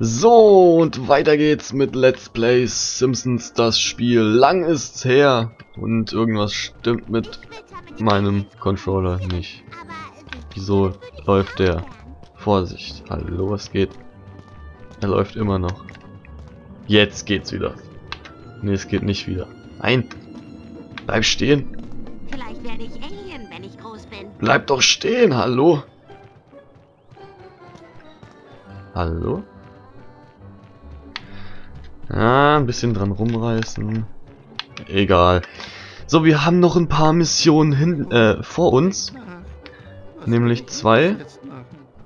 So, und weiter geht's mit Let's Play Simpsons das Spiel. Lang ist's her und irgendwas stimmt mit meinem Controller nicht. Wieso läuft der? Vorsicht, hallo, was geht? Er läuft immer noch. Jetzt geht's wieder. Ne, es geht nicht wieder. Nein! Bleib stehen! Vielleicht werde ich Alien, wenn ich groß bin. Bleib doch stehen, hallo! Hallo? Ja, ein bisschen dran rumreißen. Egal. So, wir haben noch ein paar Missionen hin, äh, vor uns. Nämlich zwei.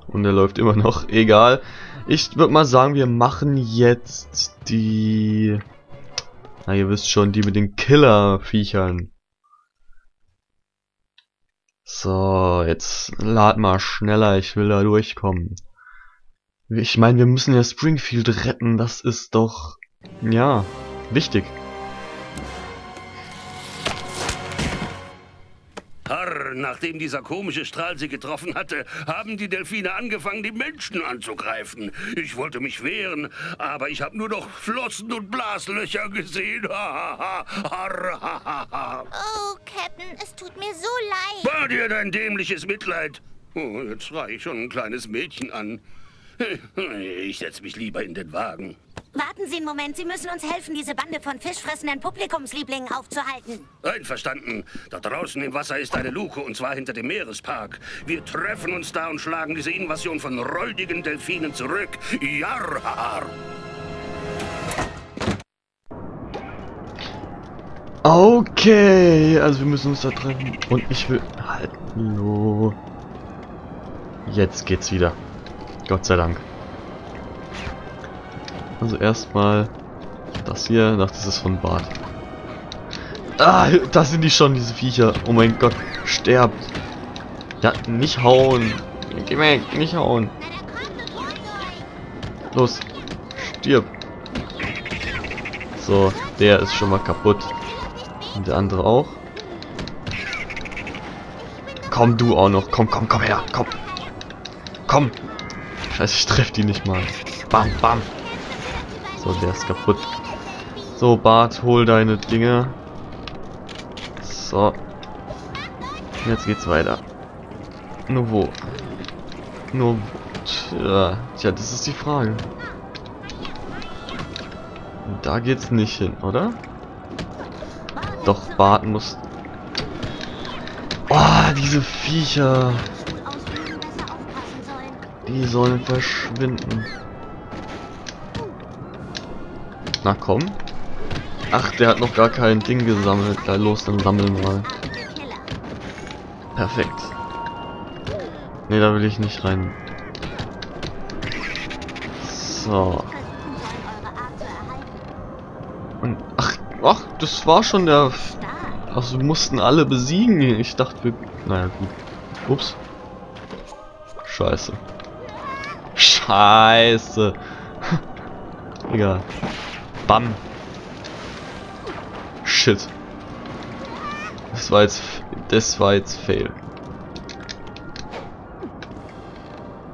Und er läuft immer noch. Egal. Ich würde mal sagen, wir machen jetzt die... Na, ihr wisst schon, die mit den Killer-Viechern. So, jetzt lad mal schneller, ich will da durchkommen. Ich meine, wir müssen ja Springfield retten, das ist doch ja, wichtig. Herr, nachdem dieser komische Strahl sie getroffen hatte, haben die Delfine angefangen, die Menschen anzugreifen. Ich wollte mich wehren, aber ich habe nur noch Flossen und Blaslöcher gesehen. oh, Captain, es tut mir so leid. War dir dein dämliches Mitleid? Oh, jetzt schreie ich schon ein kleines Mädchen an. Ich setze mich lieber in den Wagen. Warten Sie einen Moment, Sie müssen uns helfen, diese Bande von fischfressenden Publikumslieblingen aufzuhalten. Einverstanden. Da draußen im Wasser ist eine Luke, und zwar hinter dem Meerespark. Wir treffen uns da und schlagen diese Invasion von räudigen Delfinen zurück. Jarr! Okay, also wir müssen uns da treffen. Und ich will... Hallo. Jetzt geht's wieder. Gott sei Dank. Also erstmal das hier, ach, das ist von Bart. Ah, da sind die schon, diese Viecher. Oh mein Gott, sterbt. Ja, nicht hauen. Geh weg, nicht hauen. Los, stirb. So, der ist schon mal kaputt. Und der andere auch. Komm du auch noch. Komm, komm, komm her. Komm. Komm. Scheiße, ich treffe die nicht mal. Bam, bam. So, der ist kaputt. So, Bart, hol deine Dinge. So. Jetzt geht's weiter. Nur wo? Nur... Tja, tja, das ist die Frage. Da geht's nicht hin, oder? Doch, Bart muss... Oh, diese Viecher. Die sollen verschwinden. Na komm. Ach, der hat noch gar kein Ding gesammelt. Da los, dann sammeln mal. Perfekt. Ne, da will ich nicht rein. So. Und ach, ach, das war schon der. Ach, wir mussten alle besiegen. Ich dachte, wir. Naja, gut. Ups. Scheiße. Scheiße. Egal. Bam. Shit. Das war jetzt, das war jetzt Fail.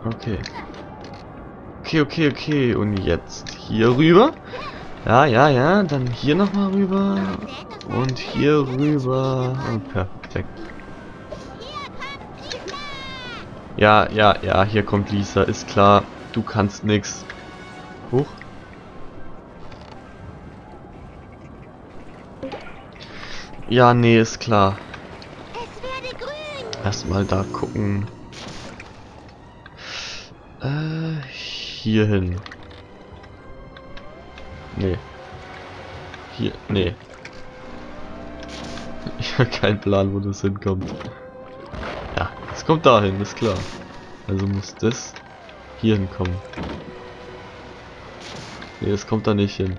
Okay. Okay, okay, okay. Und jetzt hier rüber. Ja, ja, ja. Dann hier nochmal rüber. Und hier rüber. Und perfekt. Ja, ja, ja. Hier kommt Lisa. Ist klar. Du kannst nix. Hoch. Ja, nee, ist klar. Erstmal da gucken. Äh, hier hin. Nee. Hier, nee. Ich habe keinen Plan, wo das hinkommt. Ja, es kommt dahin, ist klar. Also muss das hier hinkommen. Nee, es kommt da nicht hin.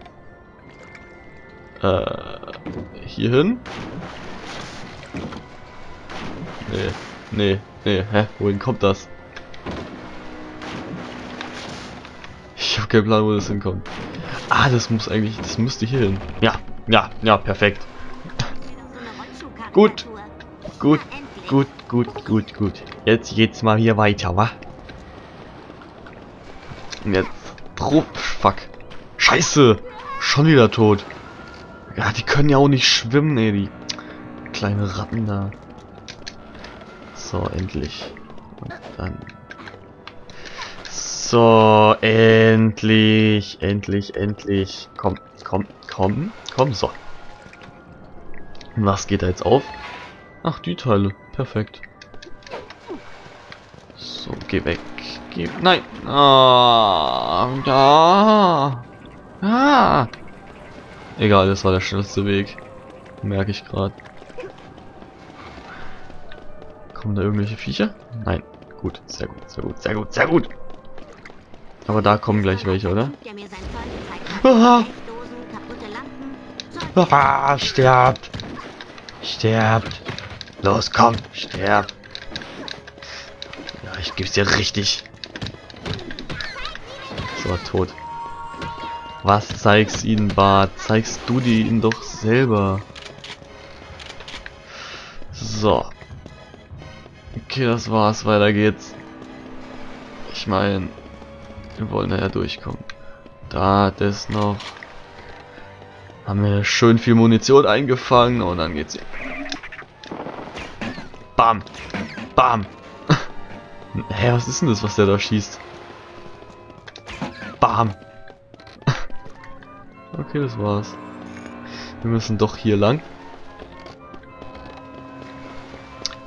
Äh, hier hin? Nee, nee, nee, hä? Wohin kommt das? Ich habe keinen Plan, wo das hinkommt. Ah, das muss eigentlich, das müsste hier hin. Ja, ja, ja, perfekt. Gut, gut, gut, gut, gut, gut. Jetzt geht's mal hier weiter, wa? Jetzt Pro... Fuck. Scheiße. Schon wieder tot. Ja, die können ja auch nicht schwimmen, ey, die kleine Ratten da. So, endlich. Und dann... So, endlich, endlich, endlich. Komm, komm, komm, komm, so. Was geht da jetzt auf? Ach, die Teile. Perfekt. So, geh weg. Geh... Nein! Ah, ja. Ah. Egal, das war der schnellste Weg. Merke ich gerade. Kommen da irgendwelche Viecher? Nein. Gut, sehr gut, sehr gut, sehr gut, sehr gut. Aber da kommen gleich welche, oder? Ah, ah, sterbt. Sterbt. Los, komm, sterb. Ja, ich geb's dir richtig. So, tot. Was zeigst ihnen, Bart? Zeigst du die ihnen doch selber. So. Okay, das war's. Weiter geht's. Ich meine, wir wollen ja durchkommen. Da, das noch. Haben wir schön viel Munition eingefangen und dann geht's hier. Bam. Bam. Hä, was ist denn das, was der da schießt? Okay, das war's. Wir müssen doch hier lang.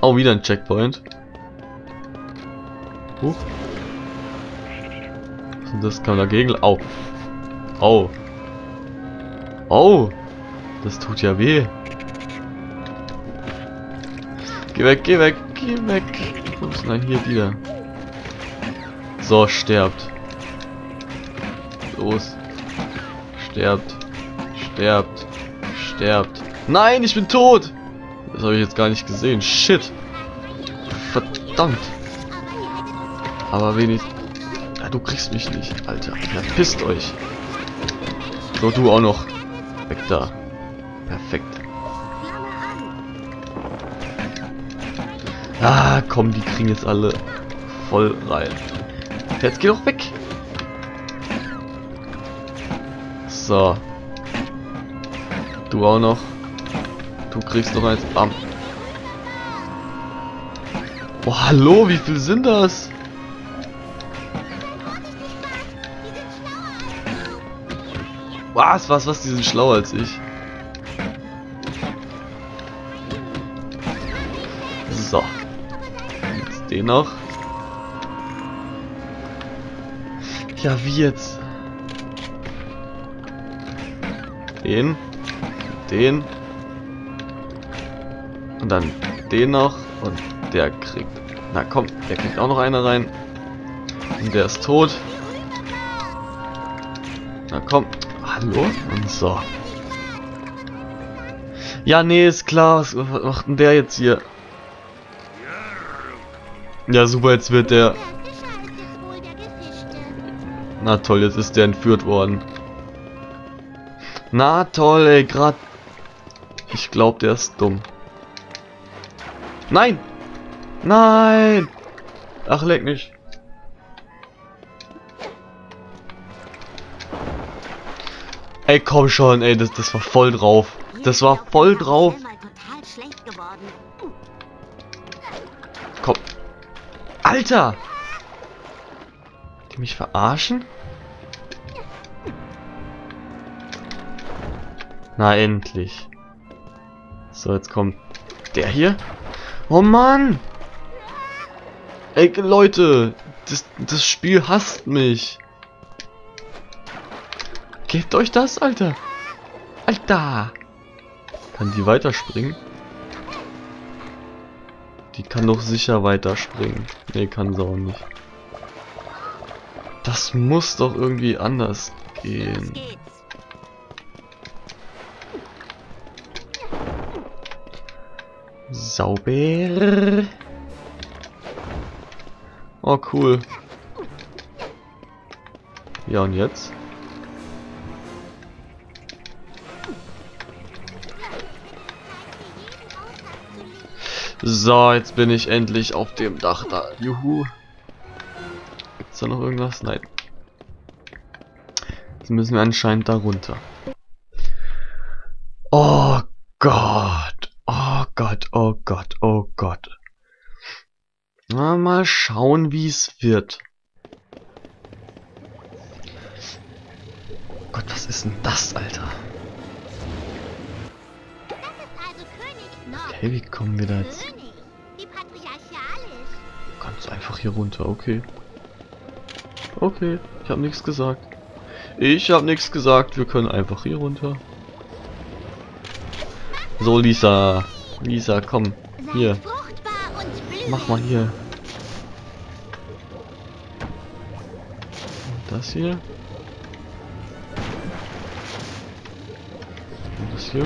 Oh, wieder ein Checkpoint. Huch. Was ist das? Kann man dagegen... Au. Au. Oh. Das tut ja weh. Geh weg, geh weg, geh weg. Ist denn hier wieder? So, sterbt. Los. Sterbt. Sterbt. Sterbt. Nein, ich bin tot! Das habe ich jetzt gar nicht gesehen. Shit. Verdammt. Aber wenig. Ja, du kriegst mich nicht, Alter. Verpisst euch. So, du auch noch. Weg da. Perfekt. Ah, komm, die kriegen jetzt alle voll rein. Jetzt geh doch weg. So. Du auch noch. Du kriegst noch eins. Bam. Oh, hallo, wie viel sind das? Was, was, was, die sind schlauer als ich. So. Jetzt den noch. Ja, wie jetzt? Den. Den. Und dann den noch. Und der kriegt... Na komm, der kriegt auch noch eine rein. Und der ist tot. Na komm. Hallo? Und so. Ja, nee, ist klar. Was macht denn der jetzt hier? Ja, super, jetzt wird der... Na toll, jetzt ist der entführt worden. Na toll, ey, grad... Ich glaub, der ist dumm. Nein! Nein! Ach, leck mich. Ey, komm schon, ey, das, das war voll drauf. Das war voll drauf. Komm. Alter! Die mich verarschen? Na endlich. So, jetzt kommt der hier. Oh Mann! Ey, Leute! Das, das Spiel hasst mich. Gebt euch das, Alter! Alter! Kann die weiterspringen? Die kann doch sicher weiterspringen. Nee, kann sie auch nicht. Das muss doch irgendwie anders gehen. Sauber. Oh, cool. Ja, und jetzt? So, jetzt bin ich endlich auf dem Dach da. Juhu. Gibt's da noch irgendwas? Nein. Jetzt müssen wir anscheinend da runter. Oh Gott. Gott, oh Gott. Na, mal schauen, wie es wird. Gott, was ist denn das, Alter? Okay, wie kommen wir da jetzt? Ganz einfach hier runter, okay. Okay, ich habe nichts gesagt. Ich habe nichts gesagt, wir können einfach hier runter. So, Lisa. Lisa, komm. Hier, mach mal hier. Und das hier. Und das hier.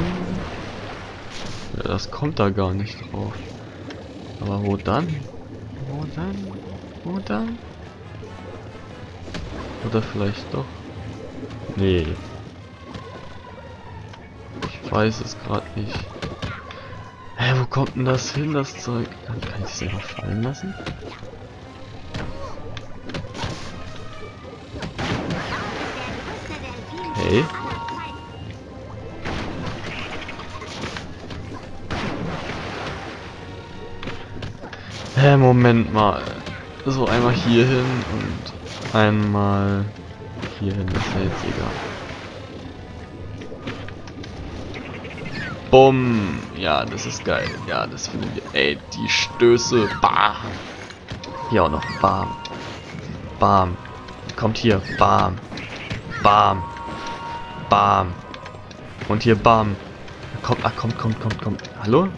Ja, das kommt da gar nicht drauf. Aber wo dann? Wo dann? Wo dann? Oder vielleicht doch? Nee. Ich weiß es gerade nicht. Hä, wo kommt denn das hin, das Zeug? Kann, kann ich es einfach fallen lassen? Okay. Hä, Moment mal. So, einmal hier hin und einmal hier hin, ist ja jetzt egal. Bumm. Ja, das ist geil. Ja, das finden wir. Ey, die Stöße. Bam. Hier auch noch. Bam. Bam. Kommt hier. Bam. Bam. Bam. Und hier Bam. Kommt, ah, kommt, kommt, kommt, kommt. Hallo?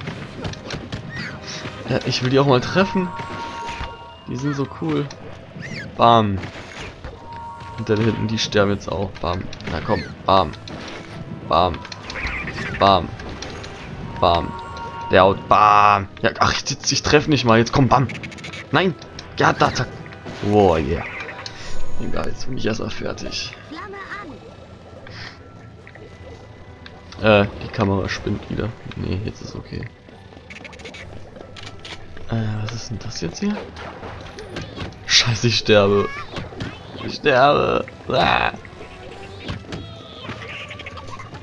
Ja, ich will die auch mal treffen. Die sind so cool. Bam. Und da hinten, die sterben jetzt auch. Bam. Na komm. Bam. Bam. Bam. Bam. Der haut. Bam. Ja, ach, ich, ich treffe nicht mal. Jetzt komm. Bam. Nein. Ja, da, zack. Boah, yeah. Egal, jetzt bin ich erstmal fertig. Äh, die Kamera spinnt wieder. Nee, jetzt ist okay. Äh, was ist denn das jetzt hier? Scheiße, ich sterbe. Ich sterbe. Ah.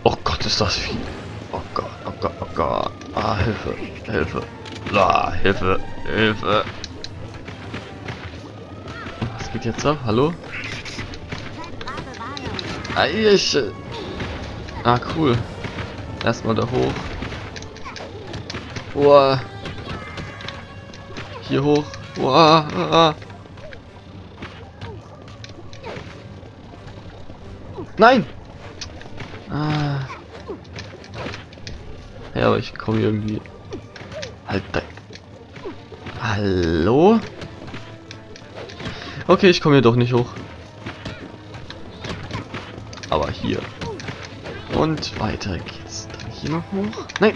Oh Gott, ist das viel. Gott. Ah, Hilfe, Hilfe. Ah, Hilfe, Hilfe. Was geht jetzt ab? Hallo? Ah. Ah, cool. Erstmal da hoch. Boah. Hier hoch. Boah. Ah. Nein! Aber ich komme irgendwie. Halt da. Hallo? Okay, ich komme hier doch nicht hoch. Aber hier. Und weiter geht's. Dann hier noch hoch. Nein!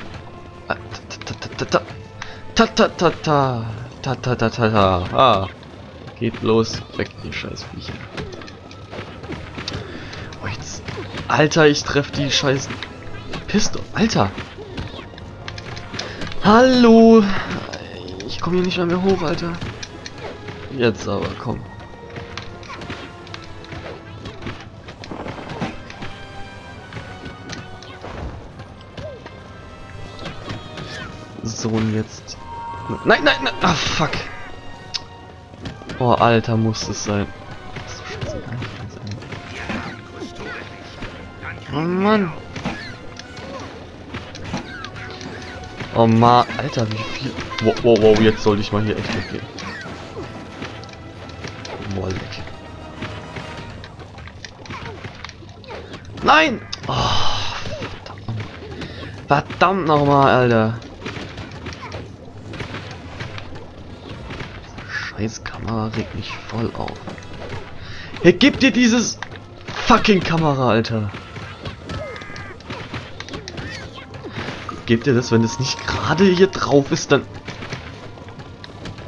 Ah, ta ta ta ta ta ta ta ta ta Ah. Geht bloß weg, die scheiß Viecher. Oh, jetzt. Alter, ich treff die scheiß Piste. Alter! Hallo! Ich komme hier nicht mehr, hoch, Alter. Jetzt aber, komm. So, und jetzt... Nein, nein, nein! Ah, fuck! Oh, Alter, muss es sein. Oh Mann! Oh Mann, Alter, wie viel... Wow, wow, wow, jetzt sollte ich mal hier echt weggehen. Boah, leck. Nein! Oh, verdammt. Verdammt nochmal, Alter. Scheiß Kamera regt mich voll auf. Hey, gib dir dieses fucking Kamera, Alter. Gebt ihr das, wenn es nicht gerade hier drauf ist, dann...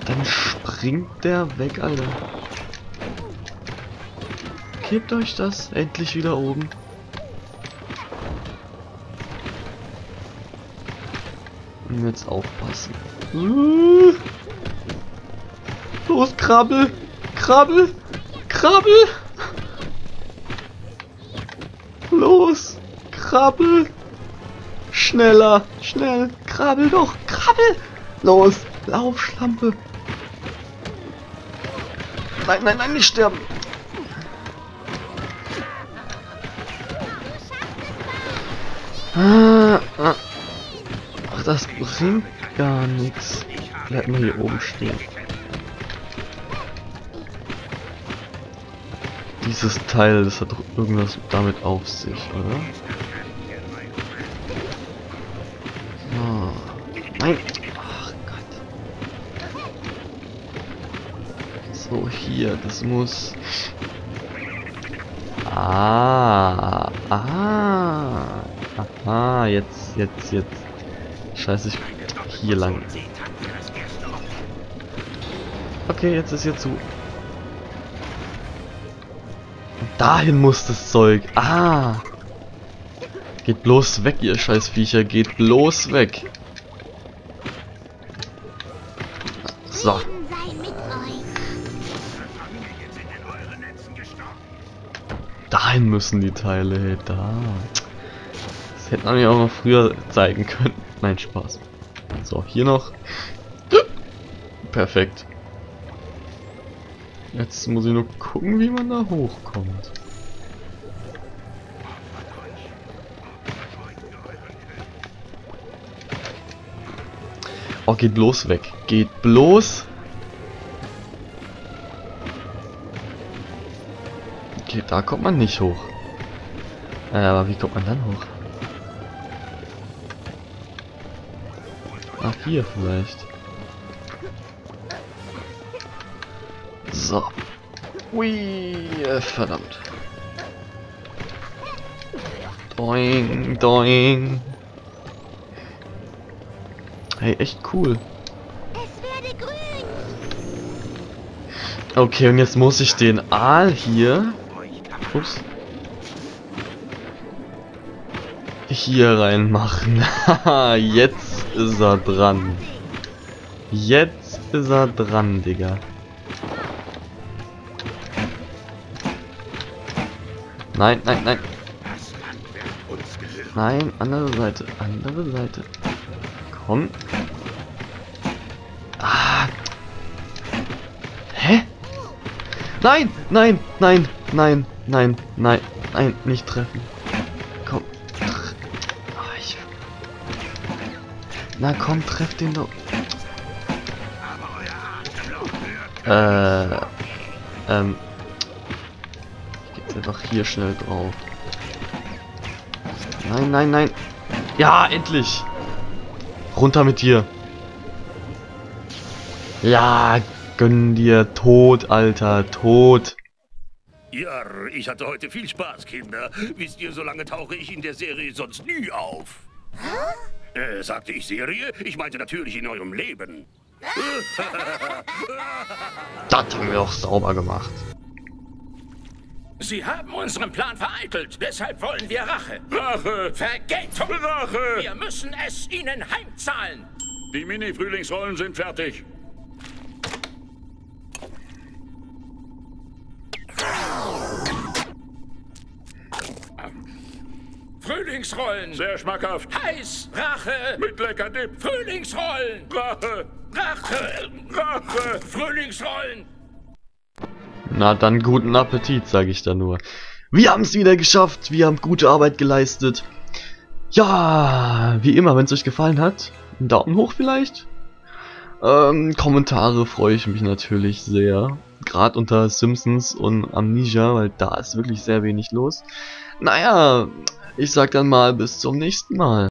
Dann springt der weg, Alter. Gebt euch das endlich wieder oben. Und jetzt aufpassen. Los, krabbel! Krabbel! Krabbel! krabbel! Schneller, schnell, krabbel doch, krabbel! Los, lauf, Schlampe! Nein, nein, nein, nicht sterben! Ah, ah. Ach, das bringt gar nichts. Bleib mal hier oben stehen. Dieses Teil, das hat doch irgendwas damit auf sich, oder? Das muss... Ah, ah, aha, jetzt, jetzt, jetzt. Scheiße, ich hier lang. Okay, jetzt ist hier zu. Dahin muss das Zeug. Ah. Geht bloß weg, ihr Scheißviecher. Geht bloß weg. So. Dahin müssen die Teile. Hey, da. Das hätte man mir auch mal früher zeigen können. Nein, Spaß. So, hier noch. Perfekt. Jetzt muss ich nur gucken, wie man da hochkommt. Oh, geht bloß weg. Geht bloß. Da kommt man nicht hoch. Äh, aber wie kommt man dann hoch? Ach, hier vielleicht. So. Ui, verdammt. Doing, doing. Hey, echt cool. Okay, und jetzt muss ich den Aal hier... Ups. Hier reinmachen. Jetzt ist er dran. Jetzt ist er dran, Digga. Nein, nein, nein. Nein, andere Seite, andere Seite. Komm. Ah. Hä? Nein, nein, nein, nein, nein, nein, nein, nicht treffen. Komm. Ah. Na komm, treff den doch. Äh, ähm, ich geh einfach hier schnell drauf. Nein, nein, nein. Ja, endlich. Runter mit dir. Ja, gönn dir. Tot, Alter. Tot. Ja, ich hatte heute viel Spaß, Kinder. Wisst ihr, so lange tauche ich in der Serie sonst nie auf. Äh, sagte ich Serie? Ich meinte natürlich in eurem Leben. Das haben wir doch sauber gemacht. Sie haben unseren Plan vereitelt. Deshalb wollen wir Rache. Rache! Vergeltung. Rache! Wir müssen es ihnen heimzahlen. Die Mini-Frühlingsrollen sind fertig. Frühlingsrollen. Sehr schmackhaft. Heiß. Rache. Mit lecker Dip. Frühlingsrollen. Rache! Rache. Rache! Frühlingsrollen. Na dann guten Appetit, sage ich da nur. Wir haben es wieder geschafft. Wir haben gute Arbeit geleistet. Ja, wie immer, wenn es euch gefallen hat, einen Daumen hoch vielleicht. Ähm, Kommentare freue ich mich natürlich sehr. Gerade unter Simpsons und Amnesia, weil da ist wirklich sehr wenig los. Naja, ich sag dann mal bis zum nächsten Mal.